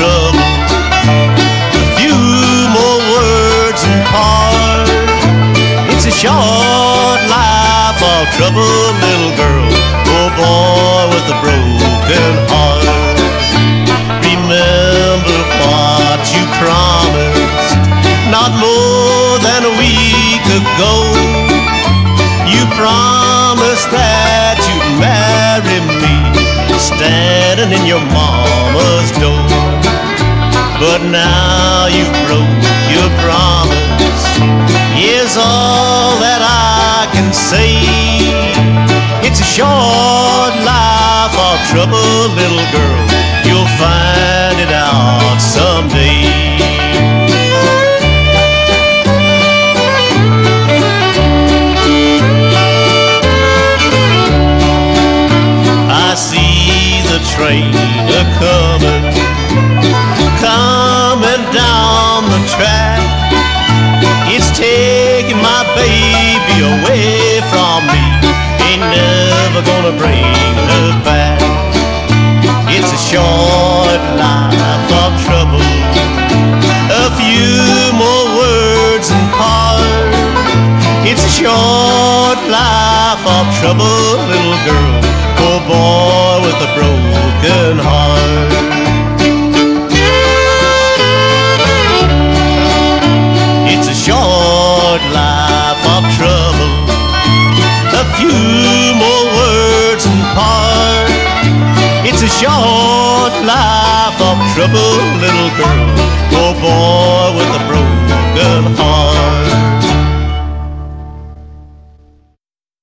trouble. A few more words and part. It's a short life of trouble, little girl. Poor boy with a broken heart. Remember what you promised not more than a week ago. You promised that you'd marry me standing in your mama's door. But now you broke your promise. Is all that I can say. It's a short life of trouble, little girl. You'll find it out someday. I see the train a away from me. Ain't never gonna bring her back. It's a short life of trouble. A few more words and part. It's a short life of trouble, little girl. Poor boy with a broken heart. It's a short life of trouble, little girl.